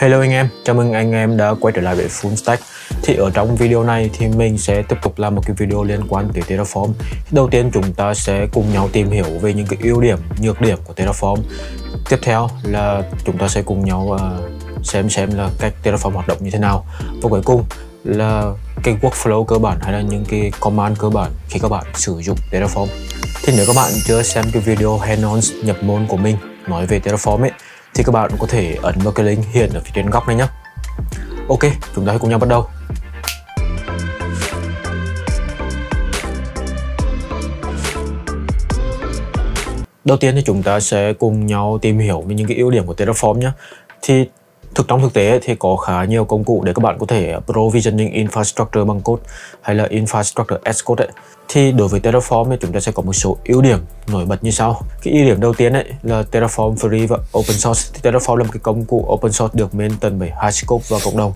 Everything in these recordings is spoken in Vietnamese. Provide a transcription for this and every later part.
Hello anh em, chào mừng anh em đã quay trở lại với Full Stack. Thì ở trong video này thì mình sẽ tiếp tục làm một cái video liên quan tới Terraform. Đầu tiên chúng ta sẽ cùng nhau tìm hiểu về những cái ưu điểm, nhược điểm của Terraform. Tiếp theo là chúng ta sẽ cùng nhau ờ, xem xem là cách Terraform hoạt động như thế nào. Và cuối cùng là cái workflow cơ bản hay là những cái command cơ bản khi các bạn sử dụng Terraform. Thì nếu các bạn chưa xem cái video hands-on nhập môn của mình nói về Terraform ấy thì các bạn có thể ấn vào cái link hiện ở phía trên góc này nhé. Ok, chúng ta hãy cùng nhau bắt đầu. Đầu tiên thì chúng ta sẽ cùng nhau tìm hiểu về những cái ưu điểm của Terraform nhé. Thì thực trong thực tế thì có khá nhiều công cụ để các bạn có thể provisioning infrastructure bằng code hay là infrastructure as code ấy. Thì đối với Terraform thì chúng ta sẽ có một số ưu điểm nổi bật như sau. Cái ưu điểm đầu tiên ấy là Terraform free và open source. Thì Terraform là một cái công cụ open source được maintain bởi HashiCorp và cộng đồng.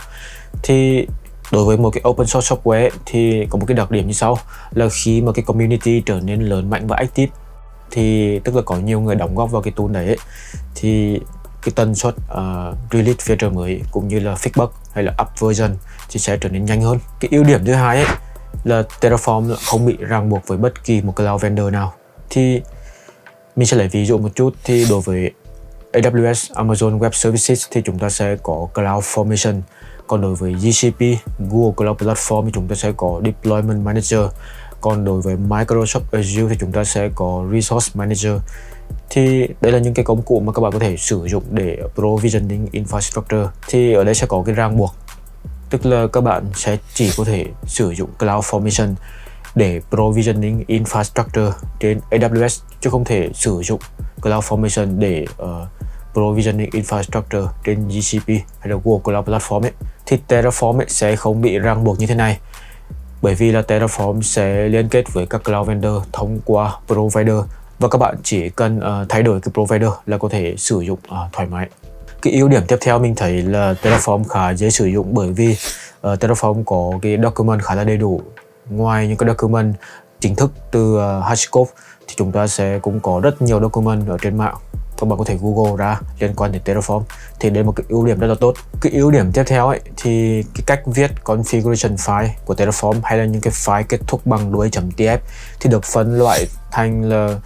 Thì đối với một cái open source software ấy, thì có một cái đặc điểm như sau là khi mà cái community trở nên lớn mạnh và active thì tức là có nhiều người đóng góp vào cái tool đấy ấy, thì cái tần suất ờ, uh, release feature mới cũng như là fix bug hay là up version thì sẽ trở nên nhanh hơn. Cái ưu điểm thứ hai ấy là Terraform không bị ràng buộc với bất kỳ một cloud vendor nào. Thì mình sẽ lấy ví dụ một chút thì đối với AWS Amazon Web Services thì chúng ta sẽ có Cloud Formation còn đối với GCP Google Cloud Platform thì chúng ta sẽ có Deployment Manager còn đối với Microsoft Azure thì chúng ta sẽ có Resource Manager thì đây là những cái công cụ mà các bạn có thể sử dụng để provisioning infrastructure. Thì ở đây sẽ có cái ràng buộc tức là các bạn sẽ chỉ có thể sử dụng cloud formation để provisioning infrastructure trên AWS chứ không thể sử dụng cloud formation để uh, provisioning infrastructure trên GCP hay là Google Cloud Platform ấy. Thì Terraform ấy sẽ không bị ràng buộc như thế này bởi vì là Terraform sẽ liên kết với các cloud vendor thông qua provider và các bạn chỉ cần uh, thay đổi cái provider là có thể sử dụng uh, thoải mái. Cái ưu điểm tiếp theo mình thấy là Terraform khá dễ sử dụng bởi vì uh, Terraform có cái document khá là đầy đủ. Ngoài những cái document chính thức từ uh, HashiCorp thì chúng ta sẽ cũng có rất nhiều document ở trên mạng các bạn có thể google ra liên quan đến Terraform. Thì đây là một cái ưu điểm rất là tốt. Cái ưu điểm tiếp theo ấy thì cái cách viết configuration file của Terraform hay là những cái file kết thúc bằng đuôi .tf thì được phân loại thành là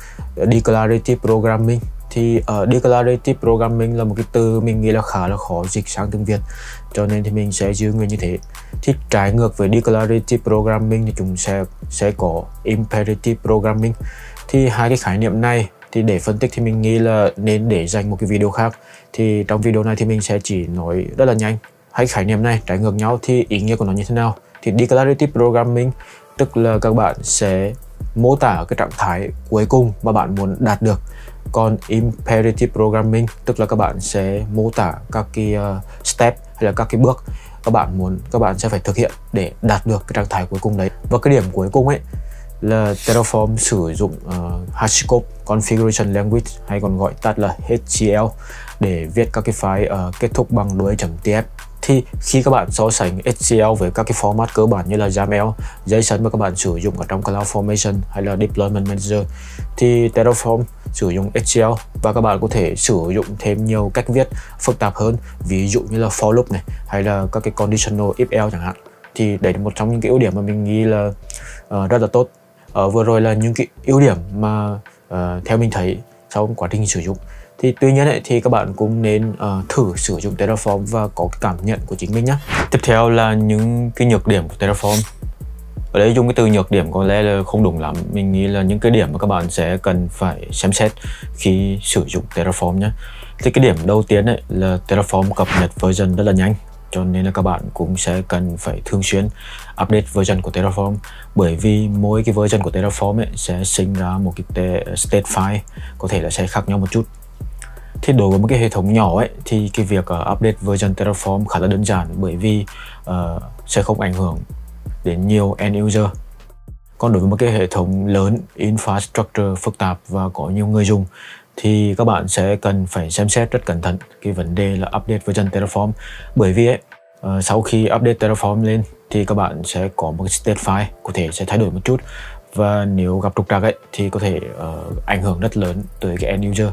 declarative programming. Thì ở uh, declarative programming là một cái từ mình nghĩ là khá là khó dịch sang tiếng Việt cho nên thì mình sẽ giữ nguyên như thế. Thì trái ngược với declarative programming thì chúng sẽ sẽ có imperative programming. Thì hai cái khái niệm này thì để phân tích thì mình nghĩ là nên để dành một cái video khác. Thì trong video này thì mình sẽ chỉ nói rất là nhanh. Hai khái niệm này trái ngược nhau thì ý nghĩa của nó như thế nào? Thì declarative programming tức là các bạn sẽ mô tả cái trạng thái cuối cùng mà bạn muốn đạt được. Còn imperative programming tức là các bạn sẽ mô tả các cái uh, step hay là các cái bước các bạn muốn các bạn sẽ phải thực hiện để đạt được cái trạng thái cuối cùng đấy. Và cái điểm cuối cùng ấy là Terraform sử dụng uh, HashiCorp Configuration Language hay còn gọi tắt là HCL để viết các cái file uh, kết thúc bằng đuôi .tf thì khi các bạn so sánh HCL với các cái format cơ bản như là YAML, JSON mà các bạn sử dụng ở trong Cloud Formation hay là Deployment Manager thì Terraform sử dụng HCL và các bạn có thể sử dụng thêm nhiều cách viết phức tạp hơn ví dụ như là for loop này hay là các cái conditional if else chẳng hạn. Thì đấy là một trong những cái ưu điểm mà mình nghĩ là uh, rất là tốt uh, vừa rồi là những cái ưu điểm mà uh, theo mình thấy sau quá trình sử dụng. Thì tuy nhiên ấy, thì các bạn cũng nên uh, thử sử dụng Terraform và có cái cảm nhận của chính mình nhé tiếp theo là những cái nhược điểm của Terraform. Ở đây dùng cái từ nhược điểm có lẽ là không đúng lắm. Mình nghĩ là những cái điểm mà các bạn sẽ cần phải xem xét khi sử dụng Terraform nhé thì cái điểm đầu tiên ấy là Terraform cập nhật version rất là nhanh cho nên là các bạn cũng sẽ cần phải thường xuyên update version của Terraform. Bởi vì mỗi cái version của Terraform ấy sẽ sinh ra một cái state file có thể là sẽ khác nhau một chút. Thì đối với một cái hệ thống nhỏ ấy thì cái việc uh, update version Terraform khá là đơn giản bởi vì uh, sẽ không ảnh hưởng đến nhiều end user. Còn đối với một cái hệ thống lớn infrastructure phức tạp và có nhiều người dùng thì các bạn sẽ cần phải xem xét rất cẩn thận cái vấn đề là update version Terraform. Bởi vì ấy, uh, sau khi update Terraform lên thì các bạn sẽ có một state file có thể sẽ thay đổi một chút. Và nếu gặp trục trặc ấy thì có thể uh, ảnh hưởng rất lớn tới cái end user.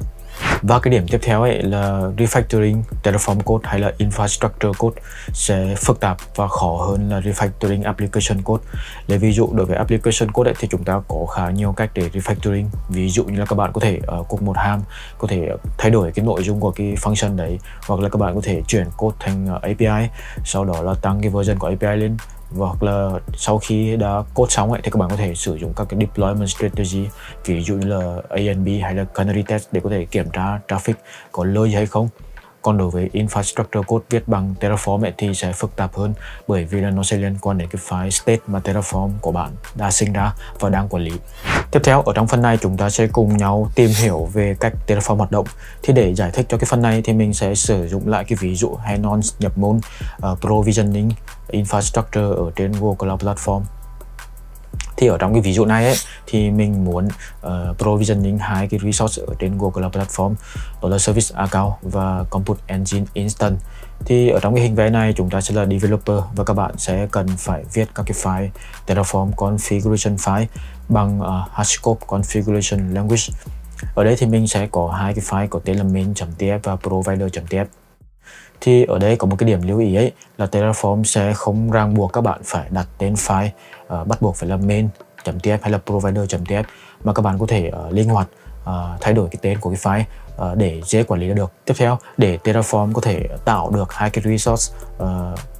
Và cái điểm tiếp theo ấy là refactoring Terraform code hay là infrastructure code sẽ phức tạp và khó hơn là refactoring application code. Lấy ví dụ đối với application code ấy, thì chúng ta có khá nhiều cách để refactoring. Ví dụ như là các bạn có thể uh, cục một ham có thể thay đổi cái nội dung của cái function đấy hoặc là các bạn có thể chuyển code thành ờ, uh, API sau đó là tăng cái version của API lên hoặc là sau khi đã code xong ấy, thì các bạn có thể sử dụng các cái deployment strategy ví dụ như là ANB hay là canary test để có thể kiểm tra traffic có lỗi hay không còn đối với infrastructure code viết bằng Terraform ấy, thì sẽ phức tạp hơn bởi vì là nó sẽ liên quan đến cái file state mà Terraform của bạn đã sinh ra và đang quản lý. Tiếp theo ở trong phần này chúng ta sẽ cùng nhau tìm hiểu về cách Terraform hoạt động. Thì để giải thích cho cái phần này thì mình sẽ sử dụng lại cái ví dụ Hanon nhập môn ờ, uh, provisioning infrastructure ở trên Google Cloud Platform thì ở trong cái ví dụ này ấy, thì mình muốn uh, provisioning hai cái resource ở trên Google Cloud Platform đó là Service Account và Compute Engine Instant thì ở trong cái hình vẽ này chúng ta sẽ là developer và các bạn sẽ cần phải viết các cái file Terraform configuration file bằng ờ, uh, Hashicorp configuration language. Ở đây thì mình sẽ có hai cái file có tên là main.tf và provider.tf thì ở đây có một cái điểm lưu ý ấy là Terraform sẽ không ràng buộc các bạn phải đặt tên file uh, bắt buộc phải là main.tf hay là provider.tf mà các bạn có thể uh, linh hoạt uh, thay đổi cái tên của cái file uh, để dễ quản lý được. Tiếp theo, để Terraform có thể tạo được hai cái resource uh,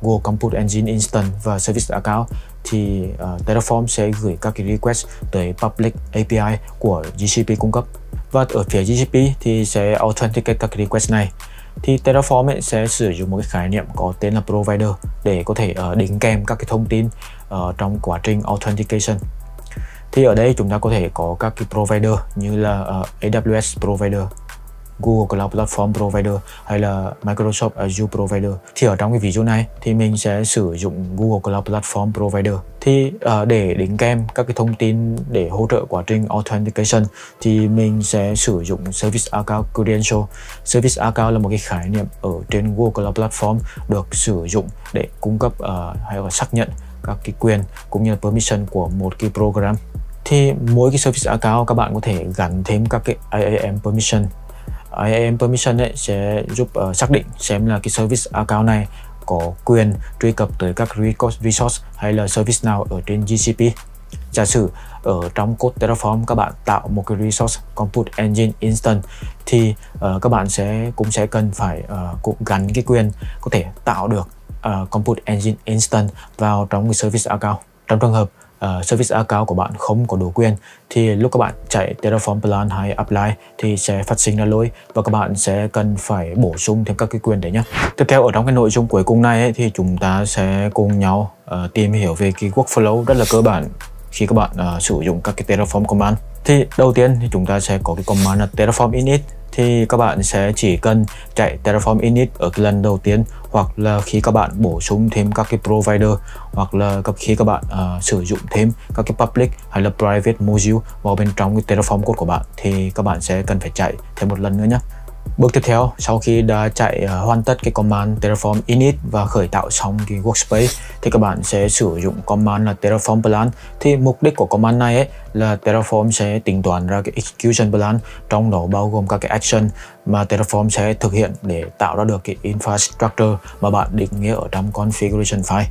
Google Compute Engine Instant và Service Account thì uh, Terraform sẽ gửi các cái request tới public API của GCP cung cấp. Và ở phía GCP thì sẽ authenticate các request này thì Terraform ấy sẽ sử dụng một cái khái niệm có tên là provider để có thể uh, đính kèm các cái thông tin uh, trong quá trình authentication. Thì ở đây chúng ta có thể có các cái provider như là ờ, uh, AWS provider Google Cloud Platform Provider hay là Microsoft Azure Provider. Thì ở trong cái ví dụ này thì mình sẽ sử dụng Google Cloud Platform Provider. Thì uh, để đính kèm các cái thông tin để hỗ trợ quá trình authentication thì mình sẽ sử dụng Service Account Credential. Service Account là một cái khái niệm ở trên Google Cloud Platform được sử dụng để cung cấp uh, hay là xác nhận các cái quyền cũng như là permission của một cái program. Thì mỗi cái service account các bạn có thể gắn thêm các cái IAM permission. Ờ, IAM permission ấy sẽ giúp uh, xác định xem là cái service account này có quyền truy cập tới các resource hay là service nào ở trên GCP. Giả sử ở trong code Terraform các bạn tạo một cái resource compute engine instant thì uh, các bạn sẽ cũng sẽ cần phải uh, cũng gắn cái quyền có thể tạo được uh, compute engine instant vào trong cái service account. Trong trường hợp uh, service account của bạn không có đủ quyền thì lúc các bạn chạy Terraform plan hay apply thì sẽ phát sinh ra lỗi và các bạn sẽ cần phải bổ sung thêm các cái quyền đấy nhé. Tiếp theo ở trong cái nội dung cuối cùng này ấy, thì chúng ta sẽ cùng nhau uh, tìm hiểu về cái workflow rất là cơ bản khi các bạn uh, sử dụng các cái Terraform command. Thì đầu tiên thì chúng ta sẽ có cái command là Terraform init. Thì các bạn sẽ chỉ cần chạy Terraform init ở cái lần đầu tiên hoặc là khi các bạn bổ sung thêm các cái provider hoặc là khi các bạn uh, sử dụng thêm các cái public hay là private module vào bên trong cái Terraform code của bạn thì các bạn sẽ cần phải chạy thêm một lần nữa nhé Bước tiếp theo, sau khi đã chạy uh, hoàn tất cái command terraform init và khởi tạo xong cái workspace thì các bạn sẽ sử dụng command là terraform plan. Thì mục đích của command này ấy là terraform sẽ tính toán ra cái execution plan trong đó bao gồm các cái action mà terraform sẽ thực hiện để tạo ra được cái infrastructure mà bạn định nghĩa ở trong configuration file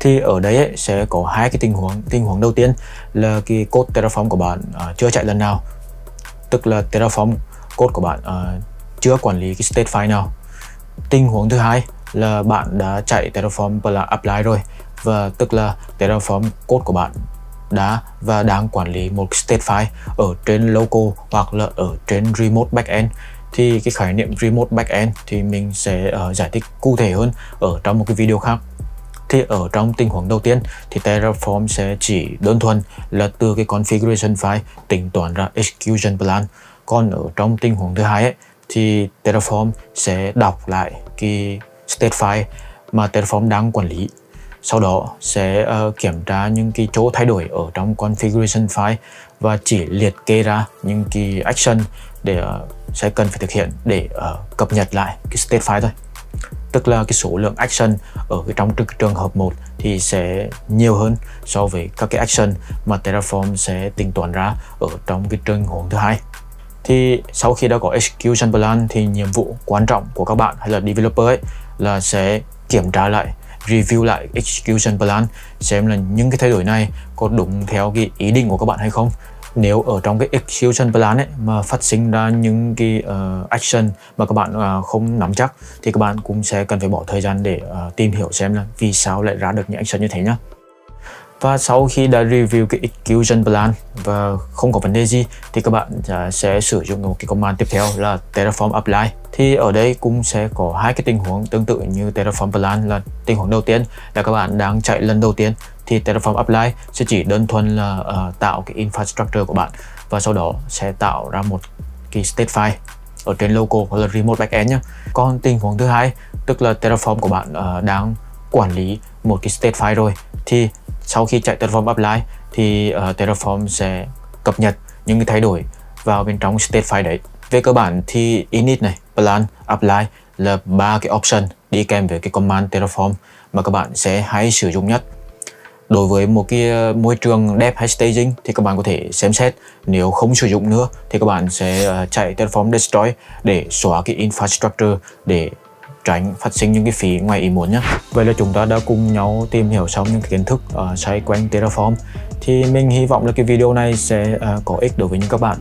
thì ở đây ấy, sẽ có hai cái tình huống tình huống đầu tiên là cái code terraform của bạn uh, chưa chạy lần nào tức là terraform code của bạn uh, chưa quản lý cái state file nào. Tình huống thứ hai là bạn đã chạy Terraform là apply rồi và tức là Terraform code của bạn đã và đang quản lý một state file ở trên local hoặc là ở trên remote backend. Thì cái khái niệm remote backend thì mình sẽ uh, giải thích cụ thể hơn ở trong một cái video khác. Thì ở trong tình huống đầu tiên thì Terraform sẽ chỉ đơn thuần là từ cái configuration file tính toán ra execution plan còn ở trong tình huống thứ hai ấy, thì Terraform sẽ đọc lại cái state file mà Terraform đang quản lý. Sau đó sẽ uh, kiểm tra những cái chỗ thay đổi ở trong configuration file và chỉ liệt kê ra những cái action để uh, sẽ cần phải thực hiện để uh, cập nhật lại cái state file thôi. Tức là cái số lượng action ở cái trong trường hợp một thì sẽ nhiều hơn so với các cái action mà Terraform sẽ tính toán ra ở trong cái trường huống thứ hai thì sau khi đã có execution plan thì nhiệm vụ quan trọng của các bạn hay là developer ấy là sẽ kiểm tra lại review lại execution plan xem là những cái thay đổi này có đúng theo cái ý định của các bạn hay không. Nếu ở trong cái execution plan ấy mà phát sinh ra những cái uh, action mà các bạn uh, không nắm chắc thì các bạn cũng sẽ cần phải bỏ thời gian để uh, tìm hiểu xem là vì sao lại ra được những action như thế nhá và sau khi đã review cái execution plan và không có vấn đề gì thì các bạn à, sẽ sử dụng một cái command tiếp theo là terraform apply. Thì ở đây cũng sẽ có hai cái tình huống tương tự như terraform plan là tình huống đầu tiên là các bạn đang chạy lần đầu tiên. Thì terraform apply sẽ chỉ đơn thuần là uh, tạo cái infrastructure của bạn và sau đó sẽ tạo ra một cái state file ở trên local hoặc là remote backend nhé còn tình huống thứ hai tức là terraform của bạn uh, đang quản lý một cái state file rồi thì sau khi chạy Terraform Apply thì uh, Terraform sẽ cập nhật những cái thay đổi vào bên trong state file đấy. Về cơ bản thì init này, plan, apply là ba cái option đi kèm với cái command Terraform mà các bạn sẽ hay sử dụng nhất. Đối với một cái ờ, môi trường dev hay staging thì các bạn có thể xem xét nếu không sử dụng nữa thì các bạn sẽ ờ, chạy Terraform Destroy để xóa cái infrastructure để tránh phát sinh những cái phí ngoài ý muốn nhé. Vậy là chúng ta đã cùng nhau tìm hiểu xong những kiến thức uh, xoay quanh Terraform thì mình hy vọng là cái video này sẽ uh, có ích đối với những các bạn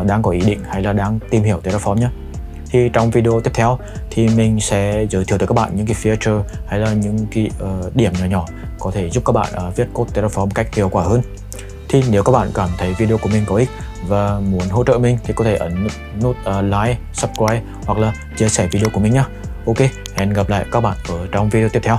uh, đang có ý định hay là đang tìm hiểu Terraform nhé. Thì trong video tiếp theo thì mình sẽ giới thiệu tới các bạn những cái feature hay là những cái uh, điểm nhỏ nhỏ có thể giúp các bạn uh, viết code Terraform cách hiệu quả hơn. Thì nếu các bạn cảm thấy video của mình có ích và muốn hỗ trợ mình thì có thể ấn nút, nút uh, like, subscribe hoặc là chia sẻ video của mình nhé. Ok, hẹn gặp lại các bạn ở trong video tiếp theo.